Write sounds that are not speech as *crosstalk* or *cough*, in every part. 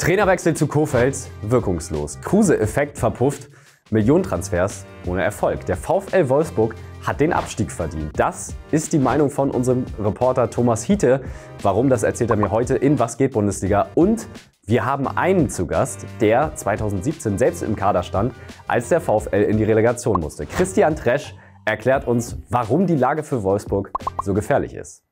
Trainerwechsel zu Kofeld, wirkungslos. Kruse-Effekt verpufft, Millionentransfers ohne Erfolg. Der VfL Wolfsburg hat den Abstieg verdient. Das ist die Meinung von unserem Reporter Thomas Hiete. Warum, das erzählt er mir heute in Was geht Bundesliga. Und wir haben einen zu Gast, der 2017 selbst im Kader stand, als der VfL in die Relegation musste. Christian Tresch erklärt uns, warum die Lage für Wolfsburg so gefährlich ist.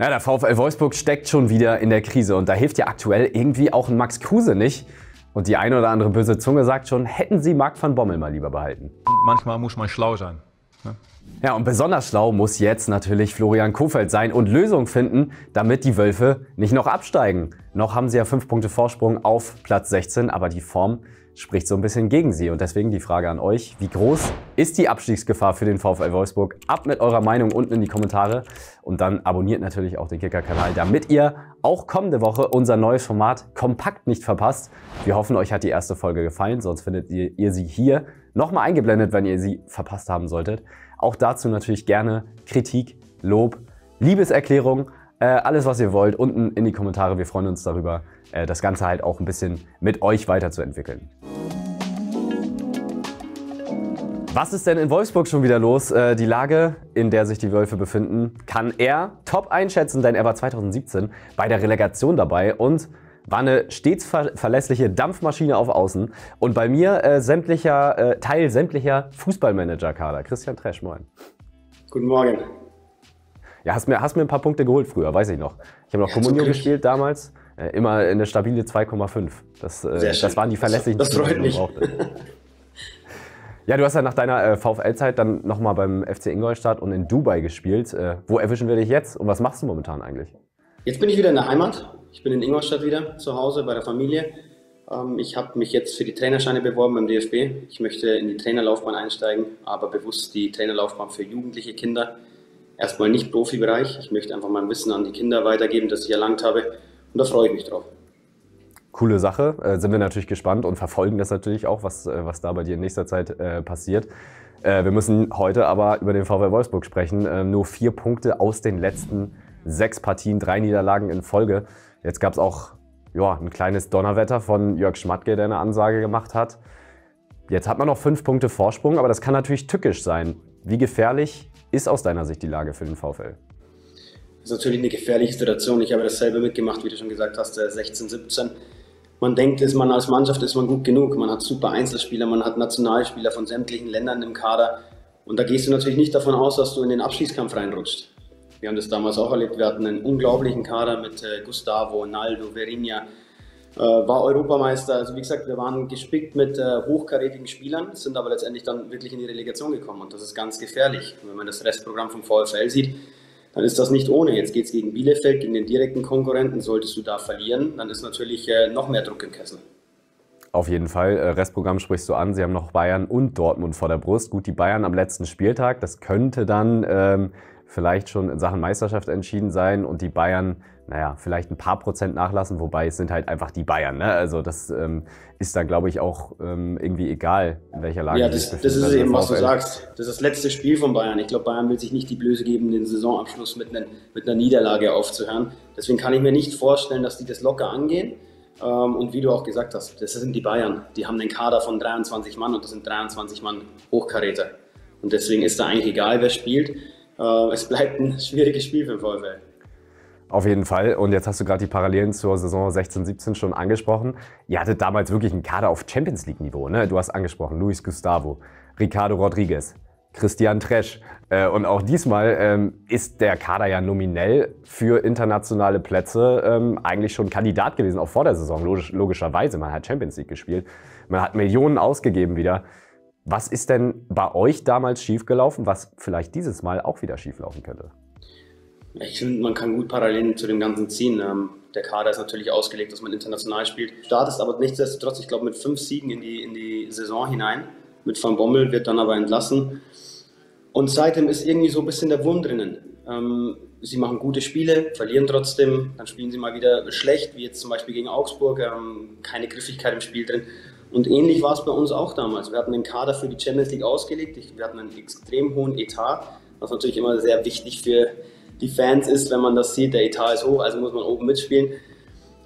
Ja, der VfL Wolfsburg steckt schon wieder in der Krise und da hilft ja aktuell irgendwie auch ein Max Kruse nicht. Und die eine oder andere böse Zunge sagt schon, hätten sie Marc van Bommel mal lieber behalten. Manchmal muss man schlau sein. Ne? Ja, und besonders schlau muss jetzt natürlich Florian Kofeld sein und Lösungen finden, damit die Wölfe nicht noch absteigen. Noch haben sie ja fünf Punkte Vorsprung auf Platz 16, aber die Form spricht so ein bisschen gegen sie. Und deswegen die Frage an euch, wie groß ist die Abstiegsgefahr für den VfL Wolfsburg? Ab mit eurer Meinung unten in die Kommentare und dann abonniert natürlich auch den Kicker-Kanal, damit ihr auch kommende Woche unser neues Format kompakt nicht verpasst. Wir hoffen, euch hat die erste Folge gefallen, sonst findet ihr, ihr sie hier nochmal eingeblendet, wenn ihr sie verpasst haben solltet. Auch dazu natürlich gerne Kritik, Lob, Liebeserklärung, äh, alles was ihr wollt, unten in die Kommentare. Wir freuen uns darüber, äh, das Ganze halt auch ein bisschen mit euch weiterzuentwickeln. Was ist denn in Wolfsburg schon wieder los? Äh, die Lage, in der sich die Wölfe befinden, kann er top einschätzen, denn er war 2017 bei der Relegation dabei und war eine stets ver verlässliche Dampfmaschine auf Außen. Und bei mir äh, sämtlicher, äh, Teil sämtlicher Fußballmanager-Kader. Christian Tresch, moin. Guten Morgen. Ja, hast mir, hast mir ein paar Punkte geholt früher, weiß ich noch. Ich habe noch ja, Communio gespielt damals. Äh, immer eine stabile 2,5. Das, äh, das waren die verlässlichen Das, das freut mich. Ja, du hast ja nach deiner äh, VfL-Zeit dann nochmal beim FC Ingolstadt und in Dubai gespielt. Äh, wo erwischen wir dich jetzt und was machst du momentan eigentlich? Jetzt bin ich wieder in der Heimat. Ich bin in Ingolstadt wieder zu Hause bei der Familie. Ähm, ich habe mich jetzt für die Trainerscheine beworben beim DFB. Ich möchte in die Trainerlaufbahn einsteigen, aber bewusst die Trainerlaufbahn für jugendliche Kinder. Erstmal nicht Profibereich. Ich möchte einfach mein Wissen an die Kinder weitergeben, das ich erlangt habe. Und da freue ich mich drauf. Coole Sache. Äh, sind wir natürlich gespannt und verfolgen das natürlich auch, was, äh, was da bei dir in nächster Zeit äh, passiert. Äh, wir müssen heute aber über den VW Wolfsburg sprechen. Äh, nur vier Punkte aus den letzten sechs Partien, drei Niederlagen in Folge. Jetzt gab es auch ja, ein kleines Donnerwetter von Jörg Schmatke, der eine Ansage gemacht hat. Jetzt hat man noch fünf Punkte Vorsprung, aber das kann natürlich tückisch sein. Wie gefährlich ist aus deiner Sicht die Lage für den VfL? Das ist natürlich eine gefährliche Situation. Ich habe dasselbe mitgemacht, wie du schon gesagt hast, 16, 17. Man denkt, ist man als Mannschaft ist man gut genug. Man hat super Einzelspieler, man hat Nationalspieler von sämtlichen Ländern im Kader. Und da gehst du natürlich nicht davon aus, dass du in den Abschießkampf reinrutscht. Wir haben das damals auch erlebt. Wir hatten einen unglaublichen Kader mit äh, Gustavo, Naldo, Verinha, äh, war Europameister. Also wie gesagt, wir waren gespickt mit äh, hochkarätigen Spielern, sind aber letztendlich dann wirklich in die Relegation gekommen. Und das ist ganz gefährlich. wenn man das Restprogramm vom VfL sieht, dann ist das nicht ohne. Jetzt geht es gegen Bielefeld, gegen den direkten Konkurrenten. Solltest du da verlieren, dann ist natürlich äh, noch mehr Druck im Kessel. Auf jeden Fall. Äh, Restprogramm sprichst du an. Sie haben noch Bayern und Dortmund vor der Brust. Gut, die Bayern am letzten Spieltag. Das könnte dann ähm, vielleicht schon in Sachen Meisterschaft entschieden sein und die Bayern, naja, vielleicht ein paar Prozent nachlassen, wobei es sind halt einfach die Bayern. Ne? Also das ähm, ist dann, glaube ich, auch ähm, irgendwie egal, in welcher Lage Ja, das, das ist eben, was du sagst. Das ist das letzte Spiel von Bayern. Ich glaube, Bayern will sich nicht die Blöße geben, den Saisonabschluss mit, einen, mit einer Niederlage aufzuhören. Deswegen kann ich mir nicht vorstellen, dass die das locker angehen. Ähm, und wie du auch gesagt hast, das sind die Bayern. Die haben einen Kader von 23 Mann und das sind 23 Mann Hochkaräter. Und deswegen ist da eigentlich egal, wer spielt es bleibt ein *laughs* schwieriges Spiel für VfL. Auf jeden Fall. Und jetzt hast du gerade die Parallelen zur Saison 16-17 schon angesprochen. Ihr hattet damals wirklich einen Kader auf Champions League-Niveau. Ne? Du hast angesprochen, Luis Gustavo, Ricardo Rodriguez, Christian Tresch. Äh, und auch diesmal ähm, ist der Kader ja nominell für internationale Plätze ähm, eigentlich schon Kandidat gewesen, auch vor der Saison, logisch, logischerweise. Man hat Champions League gespielt. Man hat Millionen ausgegeben wieder. Was ist denn bei euch damals schiefgelaufen, was vielleicht dieses Mal auch wieder schieflaufen könnte? Ich finde, man kann gut Parallelen zu dem Ganzen ziehen. Ähm, der Kader ist natürlich ausgelegt, dass man international spielt. Startest aber nichtsdestotrotz, ich glaube, mit fünf Siegen in die, in die Saison hinein. Mit Van Bommel wird dann aber entlassen. Und seitdem ist irgendwie so ein bisschen der Wurm drinnen. Ähm, sie machen gute Spiele, verlieren trotzdem, dann spielen sie mal wieder schlecht, wie jetzt zum Beispiel gegen Augsburg, ähm, keine Griffigkeit im Spiel drin. Und ähnlich war es bei uns auch damals. Wir hatten einen Kader für die Champions League ausgelegt, wir hatten einen extrem hohen Etat, was natürlich immer sehr wichtig für die Fans ist, wenn man das sieht, der Etat ist hoch, also muss man oben mitspielen.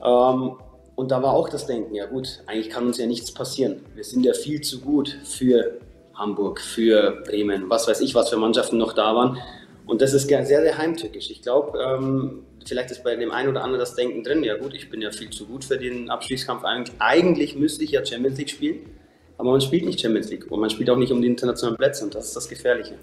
Ähm, und da war auch das Denken, ja gut, eigentlich kann uns ja nichts passieren. Wir sind ja viel zu gut für Hamburg, für Bremen, was weiß ich, was für Mannschaften noch da waren. Und das ist sehr, sehr heimtückisch. Ich glaube, ähm, vielleicht ist bei dem einen oder anderen das Denken drin, ja gut, ich bin ja viel zu gut für den Abstiegskampf. Eigentlich müsste ich ja Champions League spielen, aber man spielt nicht Champions League und man spielt auch nicht um die internationalen Plätze und das ist das Gefährliche.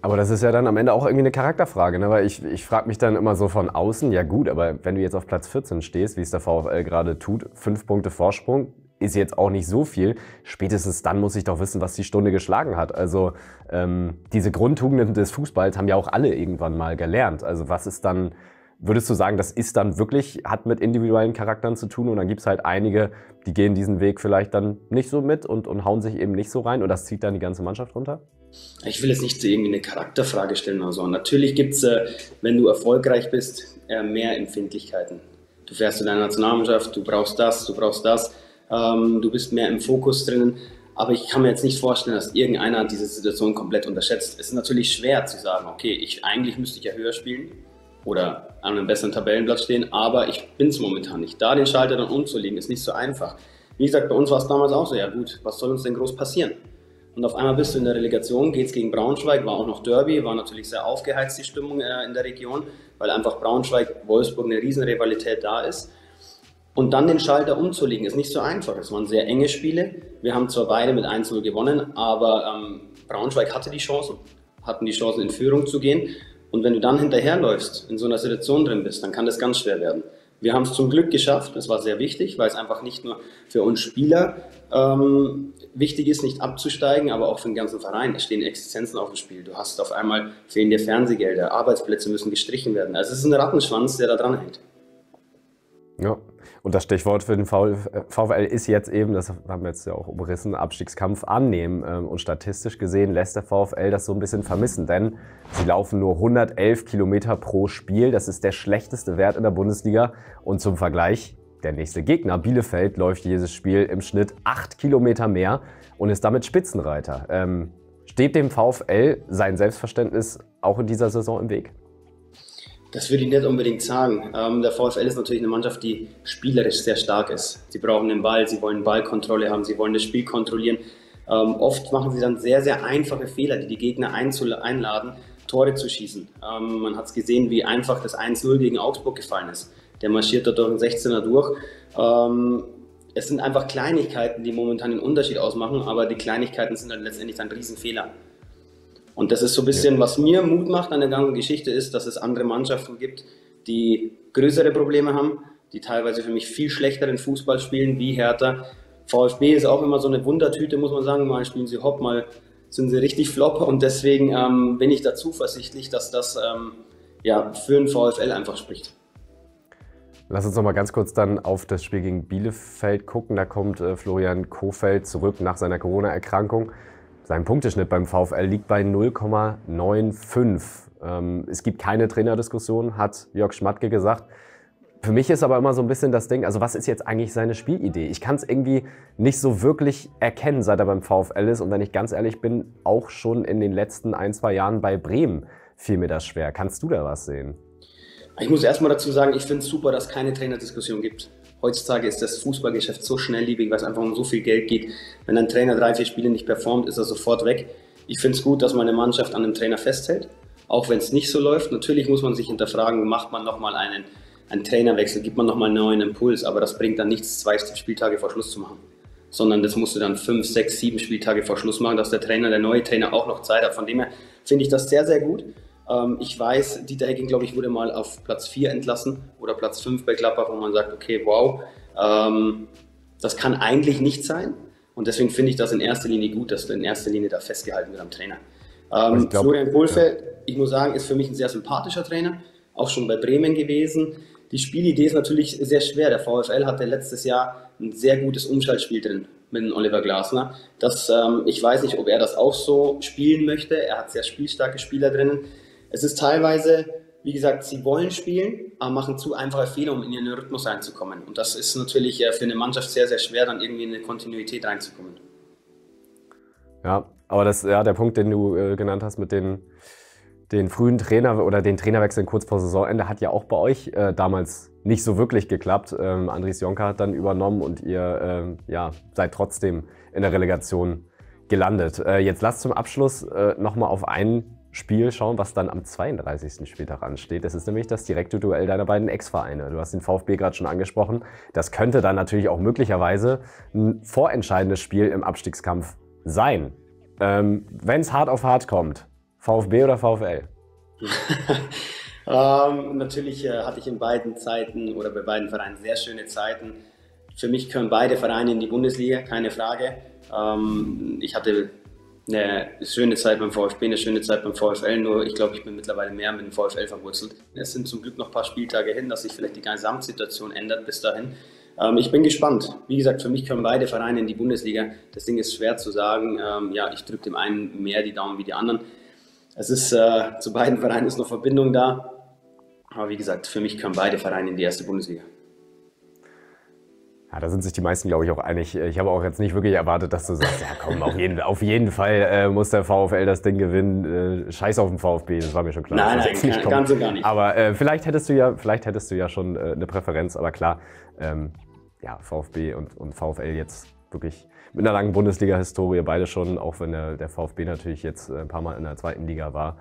Aber das ist ja dann am Ende auch irgendwie eine Charakterfrage, ne? weil ich, ich frage mich dann immer so von außen, ja gut, aber wenn du jetzt auf Platz 14 stehst, wie es der VfL gerade tut, fünf Punkte Vorsprung, ist jetzt auch nicht so viel. Spätestens dann muss ich doch wissen, was die Stunde geschlagen hat. Also ähm, diese Grundtugenden des Fußballs haben ja auch alle irgendwann mal gelernt. Also was ist dann, würdest du sagen, das ist dann wirklich, hat mit individuellen Charakteren zu tun und dann gibt es halt einige, die gehen diesen Weg vielleicht dann nicht so mit und, und hauen sich eben nicht so rein und das zieht dann die ganze Mannschaft runter? Ich will jetzt nicht irgendwie eine Charakterfrage stellen oder so. Natürlich gibt es, äh, wenn du erfolgreich bist, äh, mehr Empfindlichkeiten. Du fährst zu deiner Nationalmannschaft, du brauchst das, du brauchst das, ähm, du bist mehr im Fokus drinnen. Aber ich kann mir jetzt nicht vorstellen, dass irgendeiner diese Situation komplett unterschätzt. Es ist natürlich schwer zu sagen, okay, ich, eigentlich müsste ich ja höher spielen oder an einem besseren Tabellenplatz stehen, aber ich bin es momentan nicht. Da den Schalter dann umzulegen, ist nicht so einfach. Wie gesagt, bei uns war es damals auch so, ja gut, was soll uns denn groß passieren? Und auf einmal bist du in der Relegation, geht es gegen Braunschweig, war auch noch Derby, war natürlich sehr aufgeheizt die Stimmung äh, in der Region, weil einfach Braunschweig-Wolfsburg eine Riesenrivalität da ist. Und dann den Schalter umzulegen, ist nicht so einfach. Es waren sehr enge Spiele. Wir haben zwar beide mit 1-0 gewonnen, aber ähm, Braunschweig hatte die Chancen, hatten die Chancen in Führung zu gehen. Und wenn du dann hinterherläufst, in so einer Situation drin bist, dann kann das ganz schwer werden. Wir haben es zum Glück geschafft, das war sehr wichtig, weil es einfach nicht nur für uns Spieler ähm, wichtig ist, nicht abzusteigen, aber auch für den ganzen Verein. Es stehen Existenzen auf dem Spiel. Du hast auf einmal fehlende Fernsehgelder, Arbeitsplätze müssen gestrichen werden. Also es ist ein Rattenschwanz, der da dran hängt. Ja, und das Stichwort für den VfL ist jetzt eben, das haben wir jetzt ja auch umrissen, Abstiegskampf annehmen. Ähm, und statistisch gesehen lässt der VfL das so ein bisschen vermissen, denn sie laufen nur 111 Kilometer pro Spiel. Das ist der schlechteste Wert in der Bundesliga. Und zum Vergleich, der nächste Gegner, Bielefeld, läuft jedes Spiel im Schnitt 8 Kilometer mehr und ist damit Spitzenreiter. Ähm, steht dem VfL sein Selbstverständnis auch in dieser Saison im Weg? Das würde ich nicht unbedingt sagen. Ähm, der VfL ist natürlich eine Mannschaft, die spielerisch sehr stark ist. Sie brauchen den Ball, sie wollen Ballkontrolle haben, sie wollen das Spiel kontrollieren. Ähm, oft machen sie dann sehr, sehr einfache Fehler, die die Gegner einladen, Tore zu schießen. Ähm, man hat es gesehen, wie einfach das 1-0 gegen Augsburg gefallen ist. Der marschiert da durch den 16er durch. Ähm, es sind einfach Kleinigkeiten, die momentan den Unterschied ausmachen, aber die Kleinigkeiten sind dann letztendlich dann Riesenfehler. Und das ist so ein bisschen, was mir Mut macht an der ganzen Geschichte, ist, dass es andere Mannschaften gibt, die größere Probleme haben, die teilweise für mich viel schlechteren Fußball spielen, wie Hertha. VfB ist auch immer so eine Wundertüte, muss man sagen. Mal spielen sie hopp, mal sind sie richtig flop. Und deswegen ähm, bin ich da zuversichtlich, dass das ähm, ja, für den VfL einfach spricht. Lass uns noch mal ganz kurz dann auf das Spiel gegen Bielefeld gucken. Da kommt äh, Florian Kofeld zurück nach seiner Corona-Erkrankung. Sein Punkteschnitt beim VfL liegt bei 0,95. Ähm, es gibt keine Trainerdiskussion, hat Jörg Schmatke gesagt. Für mich ist aber immer so ein bisschen das Ding, also was ist jetzt eigentlich seine Spielidee? Ich kann es irgendwie nicht so wirklich erkennen, seit er beim VfL ist. Und wenn ich ganz ehrlich bin, auch schon in den letzten ein, zwei Jahren bei Bremen fiel mir das schwer. Kannst du da was sehen? Ich muss erstmal dazu sagen, ich finde es super, dass es keine Trainerdiskussion gibt. Heutzutage ist das Fußballgeschäft so schnelllebig, weil es einfach um so viel Geld geht. Wenn ein Trainer drei, vier Spiele nicht performt, ist er sofort weg. Ich finde es gut, dass meine Mannschaft an einem Trainer festhält, auch wenn es nicht so läuft. Natürlich muss man sich hinterfragen, macht man nochmal einen, einen Trainerwechsel, gibt man nochmal einen neuen Impuls, aber das bringt dann nichts, zwei Spieltage vor Schluss zu machen. Sondern das musst du dann fünf, sechs, sieben Spieltage vor Schluss machen, dass der Trainer, der neue Trainer auch noch Zeit hat. Von dem her finde ich das sehr, sehr gut. Ähm, ich weiß, Dieter Hecking, glaube ich, wurde mal auf Platz 4 entlassen oder Platz 5 bei Gladbach, wo man sagt, okay, wow, ähm, das kann eigentlich nicht sein. Und deswegen finde ich das in erster Linie gut, dass in erster Linie da festgehalten wird am Trainer. Ähm, glaub, Florian Kohlfeld, ja. ich muss sagen, ist für mich ein sehr sympathischer Trainer, auch schon bei Bremen gewesen. Die Spielidee ist natürlich sehr schwer. Der VfL hatte letztes Jahr ein sehr gutes Umschaltspiel drin mit Oliver Glasner. Das, ähm, ich weiß nicht, ob er das auch so spielen möchte. Er hat sehr spielstarke Spieler drinnen. Es ist teilweise, wie gesagt, sie wollen spielen, aber machen zu einfache Fehler, um in ihren Rhythmus reinzukommen. Und das ist natürlich für eine Mannschaft sehr, sehr schwer, dann irgendwie in eine Kontinuität reinzukommen. Ja, aber das, ja, der Punkt, den du äh, genannt hast mit den den frühen Trainer oder den Trainerwechsel kurz vor Saisonende hat ja auch bei euch äh, damals nicht so wirklich geklappt. Ähm, Andries Jonka hat dann übernommen und ihr ähm, ja, seid trotzdem in der Relegation gelandet. Äh, jetzt lasst zum Abschluss äh, nochmal auf ein Spiel schauen, was dann am 32. Spieltag ansteht. Das ist nämlich das direkte Duell deiner beiden Ex-Vereine. Du hast den VfB gerade schon angesprochen. Das könnte dann natürlich auch möglicherweise ein vorentscheidendes Spiel im Abstiegskampf sein. Ähm, Wenn es hart auf hart kommt, VfB oder VfL? *laughs* ähm, natürlich äh, hatte ich in beiden Zeiten oder bei beiden Vereinen sehr schöne Zeiten. Für mich können beide Vereine in die Bundesliga, keine Frage. Ähm, ich hatte eine schöne Zeit beim VfB, eine schöne Zeit beim VfL, nur ich glaube, ich bin mittlerweile mehr mit dem VfL verwurzelt. Es sind zum Glück noch ein paar Spieltage hin, dass sich vielleicht die Gesamtsituation ändert bis dahin. Ähm, ich bin gespannt. Wie gesagt, für mich können beide Vereine in die Bundesliga. Das Ding ist schwer zu sagen. Ähm, ja, ich drücke dem einen mehr die Daumen wie die anderen. Es ist äh, zu beiden Vereinen ist noch Verbindung da. Aber wie gesagt, für mich können beide Vereine in die erste Bundesliga. Ja, da sind sich die meisten, glaube ich, auch einig. Ich habe auch jetzt nicht wirklich erwartet, dass du sagst, ja komm, auf jeden, auf jeden Fall äh, muss der VfL das Ding gewinnen. Äh, scheiß auf den VfB, das war mir schon klar. Nein, nein, nicht kann, ganz und gar nicht. Aber äh, vielleicht hättest du ja, vielleicht hättest du ja schon äh, eine Präferenz, aber klar, ähm, ja, VfB und, und VfL jetzt wirklich mit einer langen Bundesliga-Historie, beide schon, auch wenn der, der VfB natürlich jetzt äh, ein paar Mal in der zweiten Liga war.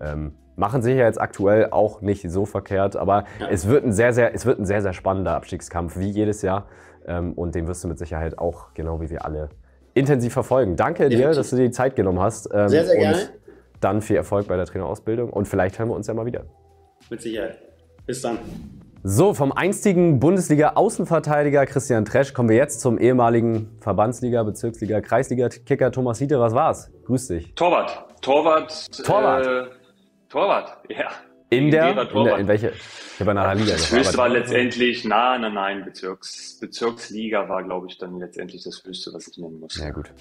Ähm, machen sich ja jetzt aktuell auch nicht so verkehrt, aber ja. es, wird ein sehr, sehr, es wird ein sehr, sehr spannender Abstiegskampf, wie jedes Jahr. Ähm, und den wirst du mit Sicherheit auch, genau wie wir alle, intensiv verfolgen. Danke dir, dass du dir die Zeit genommen hast. Ähm, sehr, sehr gerne. dann viel Erfolg bei der Trainerausbildung und vielleicht hören wir uns ja mal wieder. Mit Sicherheit. Bis dann. So, vom einstigen Bundesliga-Außenverteidiger Christian Tresch kommen wir jetzt zum ehemaligen Verbandsliga, Bezirksliga, Kreisliga-Kicker Thomas Hiete. Was war's? Grüß dich. Torwart. Torwart. Torwart. Äh, Torwart, ja. In der, in der, in welche? Ich habe der Liga. Das höchste war letztendlich, nein, nein, nein, Bezirks, Bezirksliga war, glaube ich, dann letztendlich das höchste, was ich nennen muss. Ja, gut.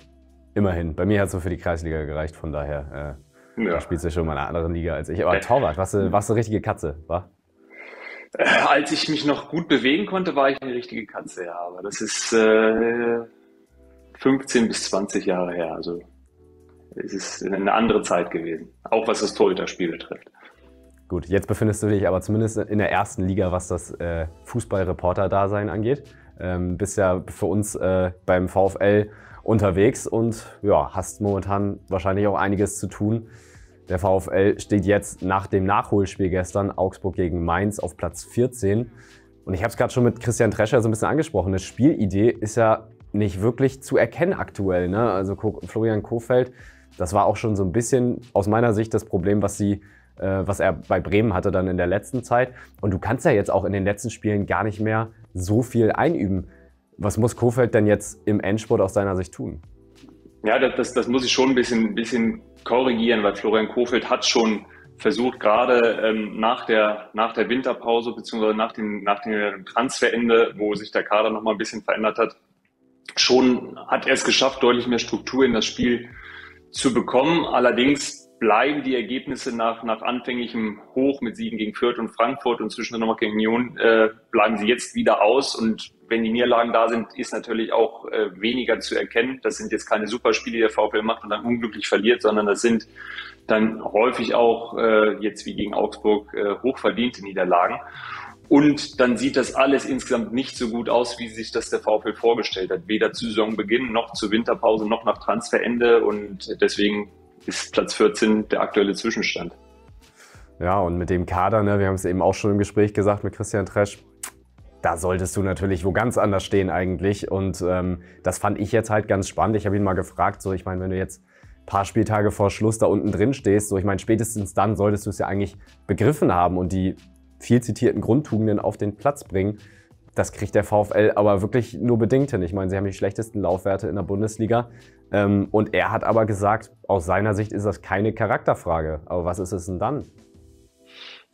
Immerhin. Bei mir hat es so für die Kreisliga gereicht, von daher, äh, ja. da spielst du schon mal in einer anderen Liga als ich. Aber Torwart, warst du, warst du eine richtige Katze, wa? Äh, als ich mich noch gut bewegen konnte, war ich eine richtige Katze, ja. Aber das ist äh, 15 bis 20 Jahre her. Also es ist eine andere Zeit gewesen. Auch was das Torhüterspiel betrifft. Gut, jetzt befindest du dich aber zumindest in der ersten Liga, was das äh, Fußballreporter-Dasein angeht. Ähm, bist ja für uns äh, beim VfL unterwegs und ja, hast momentan wahrscheinlich auch einiges zu tun. Der VfL steht jetzt nach dem Nachholspiel gestern Augsburg gegen Mainz auf Platz 14. Und ich habe es gerade schon mit Christian Trescher so ein bisschen angesprochen. Eine Spielidee ist ja nicht wirklich zu erkennen aktuell. Ne? Also Florian Kofeld, das war auch schon so ein bisschen aus meiner Sicht das Problem, was sie äh, was er bei Bremen hatte dann in der letzten Zeit. Und du kannst ja jetzt auch in den letzten Spielen gar nicht mehr so viel einüben. Was muss Kofeld denn jetzt im Endspurt aus seiner Sicht tun? Ja, das, das, das muss ich schon ein bisschen, bisschen korrigieren, weil Florian Kofeld hat schon versucht, gerade ähm, nach, der, nach der Winterpause beziehungsweise nach dem, nach dem Transferende, wo sich der Kader nochmal ein bisschen verändert hat, schon hat er es geschafft, deutlich mehr Struktur in das Spiel zu bekommen. Allerdings bleiben die Ergebnisse nach, nach anfänglichem Hoch mit Siegen gegen Fürth und Frankfurt und zwischendurch nochmal gegen Union, äh, bleiben sie jetzt wieder aus. Und wenn die Niederlagen da sind, ist natürlich auch äh, weniger zu erkennen. Das sind jetzt keine Superspiele, die der VfL macht und dann unglücklich verliert, sondern das sind dann häufig auch äh, jetzt wie gegen Augsburg äh, hochverdiente Niederlagen. Und dann sieht das alles insgesamt nicht so gut aus, wie sich das der VfL vorgestellt hat. Weder zu Saisonbeginn noch zur Winterpause noch nach Transferende. Und deswegen ist Platz 14 der aktuelle Zwischenstand. Ja, und mit dem Kader, ne, wir haben es eben auch schon im Gespräch gesagt mit Christian Tresch, da solltest du natürlich wo ganz anders stehen eigentlich. Und ähm, das fand ich jetzt halt ganz spannend. Ich habe ihn mal gefragt, so ich meine, wenn du jetzt ein paar Spieltage vor Schluss da unten drin stehst, so ich meine, spätestens dann solltest du es ja eigentlich begriffen haben und die viel zitierten Grundtugenden auf den Platz bringen. Das kriegt der VfL aber wirklich nur bedingt hin. Ich meine, sie haben die schlechtesten Laufwerte in der Bundesliga. Ähm, und er hat aber gesagt, aus seiner Sicht ist das keine Charakterfrage. Aber was ist es denn dann?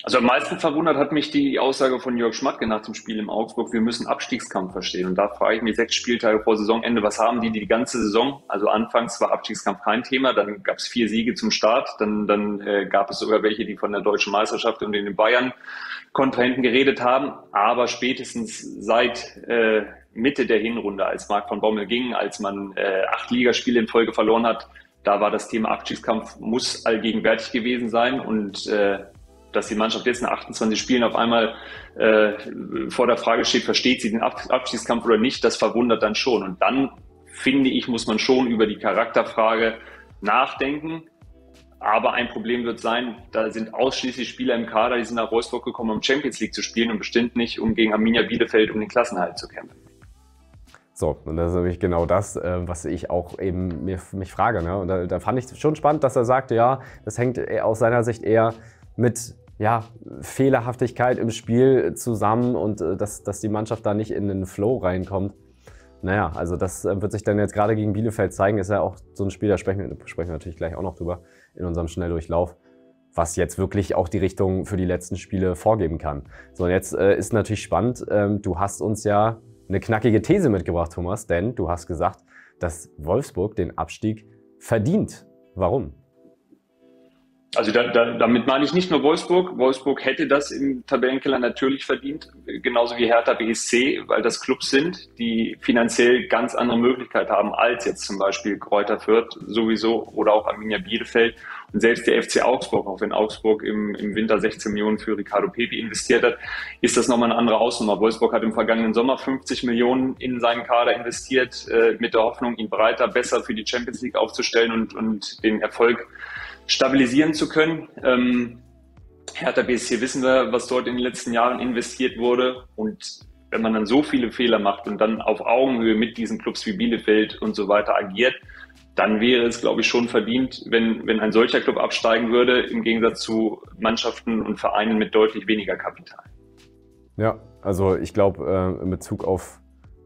Also am meisten verwundert hat mich die Aussage von Jörg Schmatke nach dem Spiel im Augsburg, wir müssen Abstiegskampf verstehen. Und da frage ich mich sechs Spieltage vor Saisonende, was haben die die ganze Saison? Also anfangs war Abstiegskampf kein Thema, dann gab es vier Siege zum Start, dann, dann äh, gab es sogar welche, die von der deutschen Meisterschaft und den Bayern Kontrahenten geredet haben. Aber spätestens seit äh, Mitte der Hinrunde, als Marc von Bommel ging, als man äh, acht Ligaspiele in Folge verloren hat, da war das Thema Abstiegskampf muss allgegenwärtig gewesen sein und äh, dass die Mannschaft jetzt nach 28 Spielen auf einmal äh, vor der Frage steht, versteht sie den Abstiegskampf oder nicht, das verwundert dann schon. Und dann finde ich, muss man schon über die Charakterfrage nachdenken. Aber ein Problem wird sein, da sind ausschließlich Spieler im Kader, die sind nach Wolfsburg gekommen, um Champions League zu spielen und bestimmt nicht, um gegen Arminia Bielefeld um den Klassenhalt zu kämpfen. So, und das ist nämlich genau das, äh, was ich auch eben mir, mich frage. Ne? Und da, da fand ich schon spannend, dass er sagte, ja, das hängt aus seiner Sicht eher mit ja, Fehlerhaftigkeit im Spiel zusammen und äh, dass, dass die Mannschaft da nicht in den Flow reinkommt. Naja, also das äh, wird sich dann jetzt gerade gegen Bielefeld zeigen. Ist ja auch so ein Spiel, da sprechen wir, sprechen wir natürlich gleich auch noch drüber in unserem Schnelldurchlauf, was jetzt wirklich auch die Richtung für die letzten Spiele vorgeben kann. So, und jetzt äh, ist natürlich spannend, ähm, du hast uns ja eine knackige These mitgebracht, Thomas, denn du hast gesagt, dass Wolfsburg den Abstieg verdient. Warum? Also da, da, damit meine ich nicht nur Wolfsburg. Wolfsburg hätte das im Tabellenkeller natürlich verdient, genauso wie Hertha BSC, weil das Clubs sind, die finanziell ganz andere Möglichkeiten haben als jetzt zum Beispiel Kräuter Fürth sowieso oder auch Arminia Bielefeld. Und selbst der FC Augsburg, auch wenn Augsburg im, im Winter 16 Millionen für Ricardo Pepi investiert hat, ist das nochmal eine andere Hausnummer. Wolfsburg hat im vergangenen Sommer 50 Millionen in seinen Kader investiert, äh, mit der Hoffnung, ihn breiter, besser für die Champions League aufzustellen und, und den Erfolg stabilisieren zu können. Ähm, Hertha BSC wissen wir, was dort in den letzten Jahren investiert wurde. Und wenn man dann so viele Fehler macht und dann auf Augenhöhe mit diesen Clubs wie Bielefeld und so weiter agiert, dann wäre es, glaube ich, schon verdient, wenn, wenn ein solcher Club absteigen würde, im Gegensatz zu Mannschaften und Vereinen mit deutlich weniger Kapital. Ja, also ich glaube, äh, in Bezug auf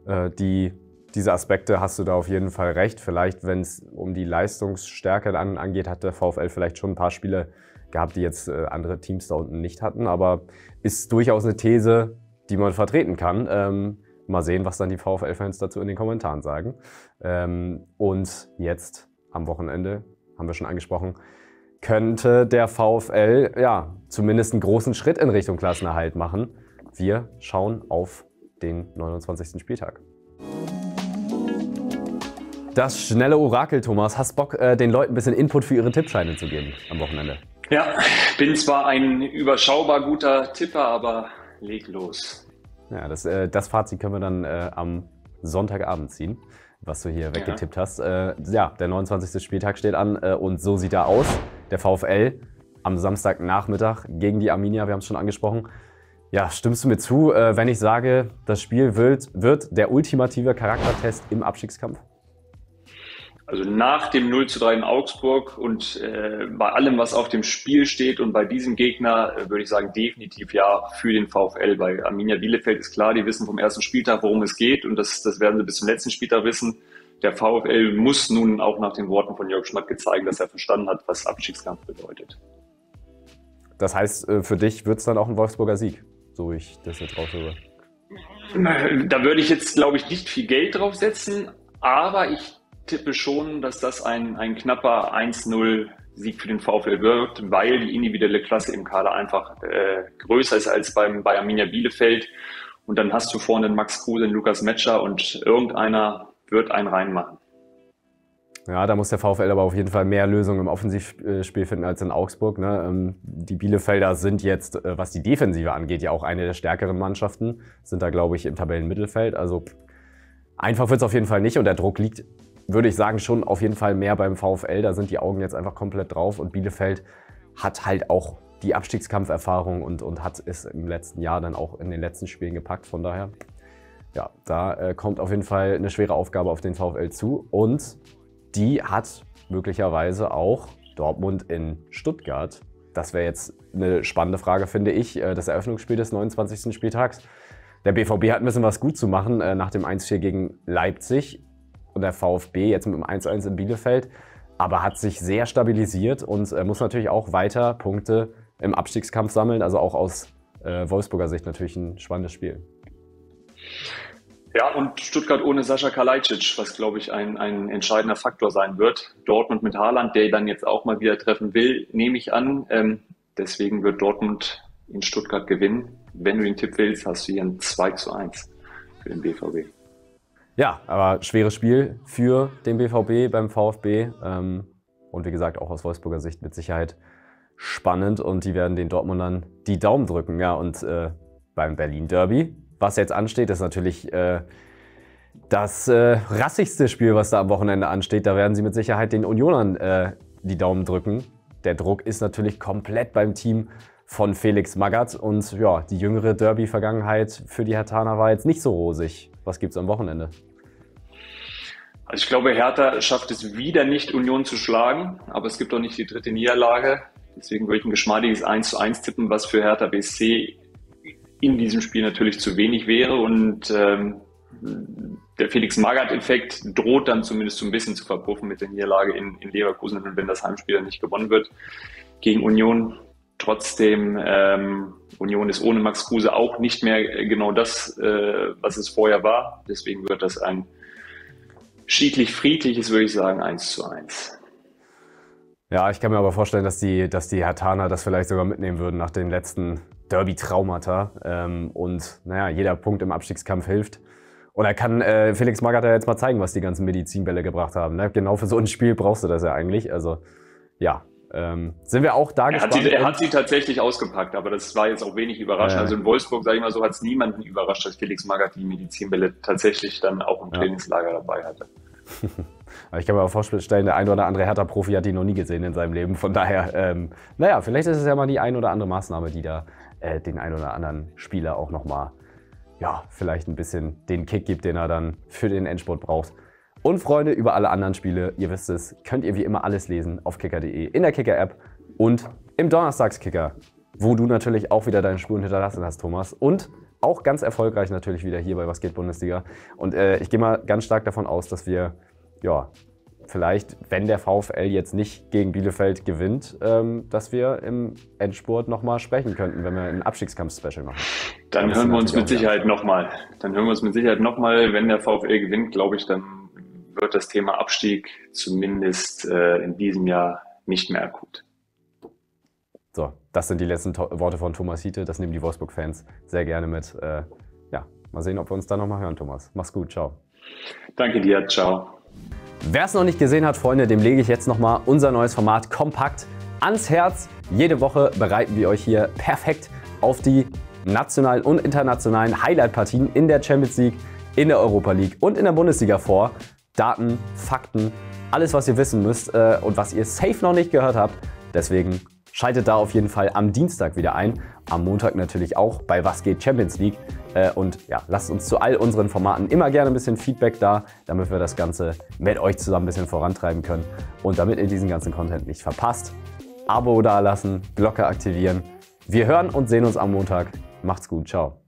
äh, die diese Aspekte hast du da auf jeden Fall recht. Vielleicht, wenn es um die Leistungsstärke dann angeht, hat der VfL vielleicht schon ein paar Spiele gehabt, die jetzt äh, andere Teams da unten nicht hatten. Aber ist durchaus eine These, die man vertreten kann. Ähm, mal sehen, was dann die VfL-Fans dazu in den Kommentaren sagen. Ähm, und jetzt am Wochenende, haben wir schon angesprochen, könnte der VfL ja zumindest einen großen Schritt in Richtung Klassenerhalt machen. Wir schauen auf den 29. Spieltag. Das schnelle Orakel, Thomas. Hast Bock, äh, den Leuten ein bisschen Input für ihre Tippscheine zu geben am Wochenende? Ja, bin zwar ein überschaubar guter Tipper, aber leg los. Ja, das, äh, das Fazit können wir dann äh, am Sonntagabend ziehen, was du hier weggetippt ja. hast. Äh, ja, der 29. Spieltag steht an äh, und so sieht er aus. Der VfL am Samstagnachmittag gegen die Arminia, wir haben es schon angesprochen. Ja, stimmst du mir zu, äh, wenn ich sage, das Spiel wird, wird der ultimative Charaktertest im Abstiegskampf? Also nach dem 0 zu 3 in Augsburg und äh, bei allem, was auf dem Spiel steht und bei diesem Gegner, äh, würde ich sagen, definitiv ja für den VfL. Bei Arminia Bielefeld ist klar, die wissen vom ersten Spieltag, worum es geht und das, das werden sie bis zum letzten Spieltag wissen. Der VfL muss nun auch nach den Worten von Jörg Schmatke zeigen, dass er verstanden hat, was Abstiegskampf bedeutet. Das heißt, äh, für dich wird es dann auch ein Wolfsburger Sieg, so wie ich das jetzt raushöre. Da würde ich jetzt, glaube ich, nicht viel Geld drauf setzen, aber ich tippe schon, dass das ein, ein knapper 1-0 Sieg für den VfL wird, weil die individuelle Klasse im Kader einfach äh, größer ist als beim bei Arminia Bielefeld. Und dann hast du vorne den Max Kruse, den Lukas Metscher und irgendeiner wird einen reinmachen. Ja, da muss der VfL aber auf jeden Fall mehr Lösungen im Offensivspiel finden als in Augsburg. Ne? Ähm, die Bielefelder sind jetzt, äh, was die Defensive angeht, ja auch eine der stärkeren Mannschaften, sind da, glaube ich, im Tabellenmittelfeld. Also einfach wird es auf jeden Fall nicht und der Druck liegt würde ich sagen, schon auf jeden Fall mehr beim VfL. Da sind die Augen jetzt einfach komplett drauf und Bielefeld hat halt auch die Abstiegskampferfahrung und, und hat es im letzten Jahr dann auch in den letzten Spielen gepackt. Von daher, ja, da äh, kommt auf jeden Fall eine schwere Aufgabe auf den VfL zu und die hat möglicherweise auch Dortmund in Stuttgart. Das wäre jetzt eine spannende Frage, finde ich. Äh, das Eröffnungsspiel des 29. Spieltags. Der BVB hat ein bisschen was gut zu machen äh, nach dem 1-4 gegen Leipzig der VfB jetzt mit dem 1-1 in Bielefeld, aber hat sich sehr stabilisiert und äh, muss natürlich auch weiter Punkte im Abstiegskampf sammeln. Also auch aus äh, Wolfsburger Sicht natürlich ein spannendes Spiel. Ja, und Stuttgart ohne Sascha Kalajdzic, was glaube ich ein, ein entscheidender Faktor sein wird. Dortmund mit Haaland, der dann jetzt auch mal wieder treffen will, nehme ich an. Ähm, deswegen wird Dortmund in Stuttgart gewinnen. Wenn du den Tipp willst, hast du hier ein 2 zu 1 für den BVB. Ja, aber schweres Spiel für den BVB beim VfB. Ähm, Und wie gesagt, auch aus Wolfsburger Sicht mit Sicherheit spannend und die werden den Dortmundern die Daumen drücken. Ja, und äh, beim Berlin Derby, was jetzt ansteht, ist natürlich äh, das äh, rassigste Spiel, was da am Wochenende ansteht. Da werden sie mit Sicherheit den Unionern äh, die Daumen drücken. Der Druck ist natürlich komplett beim Team von Felix Magath und ja, die jüngere Derby-Vergangenheit für die Hertaner war jetzt nicht so rosig. Was gibt es am Wochenende? Also ich glaube, Hertha schafft es wieder nicht, Union zu schlagen, aber es gibt auch nicht die dritte Niederlage. Deswegen würde ich ein geschmeidiges 1 zu 1 tippen, was für Hertha BSC in diesem Spiel natürlich zu wenig wäre. Und ähm, der Felix Magath-Effekt droht dann zumindest so ein bisschen zu verpuffen mit der Niederlage in, in Leverkusen, wenn das Heimspiel dann nicht gewonnen wird gegen Union. Trotzdem, ähm, Union ist ohne Max Kruse auch nicht mehr genau das, äh, was es vorher war. Deswegen wird das ein schiedlich-friedliches, würde ich sagen, 1 zu 1. Ja, ich kann mir aber vorstellen, dass die, dass die Hertaner das vielleicht sogar mitnehmen würden nach den letzten Derby-Traumata. Ähm, und naja, jeder Punkt im Abstiegskampf hilft. Und da kann äh, Felix Magath ja jetzt mal zeigen, was die ganzen Medizinbälle gebracht haben. Ne? Genau für so ein Spiel brauchst du das ja eigentlich. Also ja, ähm, sind wir auch da er gespannt. Hat sie, er hat sie tatsächlich ausgepackt, aber das war jetzt auch wenig überraschend. Äh. Also in Wolfsburg, sage ich mal so, hat es niemanden überrascht, dass Felix Magath die Medizinbälle tatsächlich dann auch im Trainingslager dabei hatte. *laughs* ich kann mir auch vorstellen, der ein oder andere Hertha-Profi hat die noch nie gesehen in seinem Leben. Von daher, ähm, naja, vielleicht ist es ja mal die ein oder andere Maßnahme, die da äh, den ein oder anderen Spieler auch nochmal, ja, vielleicht ein bisschen den Kick gibt, den er dann für den Endspurt braucht. Und Freunde, über alle anderen Spiele, ihr wisst es, könnt ihr wie immer alles lesen auf kicker.de, in der Kicker-App und im Donnerstagskicker, wo du natürlich auch wieder deine Spuren hinterlassen hast, Thomas. Und auch ganz erfolgreich natürlich wieder hier bei Was geht Bundesliga. Und äh, ich gehe mal ganz stark davon aus, dass wir, ja, vielleicht, wenn der VfL jetzt nicht gegen Bielefeld gewinnt, ähm, dass wir im Endspurt nochmal sprechen könnten, wenn wir ein Abstiegskampf-Special machen. Dann hören wir uns mit Sicherheit nochmal. Dann hören wir uns mit Sicherheit nochmal, wenn der VfL gewinnt, glaube ich, dann wird das Thema Abstieg zumindest äh, in diesem Jahr nicht mehr akut. So, das sind die letzten Worte von Thomas Hiete. Das nehmen die Wolfsburg-Fans sehr gerne mit. Äh, ja, mal sehen, ob wir uns dann nochmal hören, Thomas. Mach's gut, ciao. Danke dir, ciao. Wer es noch nicht gesehen hat, Freunde, dem lege ich jetzt nochmal unser neues Format Kompakt ans Herz. Jede Woche bereiten wir euch hier perfekt auf die nationalen und internationalen Highlight-Partien in der Champions League, in der Europa League und in der Bundesliga vor. Daten, Fakten, alles, was ihr wissen müsst äh, und was ihr safe noch nicht gehört habt. Deswegen Schaltet da auf jeden Fall am Dienstag wieder ein, am Montag natürlich auch bei Was geht Champions League. Äh, und ja, lasst uns zu all unseren Formaten immer gerne ein bisschen Feedback da, damit wir das Ganze mit euch zusammen ein bisschen vorantreiben können. Und damit ihr diesen ganzen Content nicht verpasst, Abo dalassen, Glocke aktivieren. Wir hören und sehen uns am Montag. Macht's gut, ciao.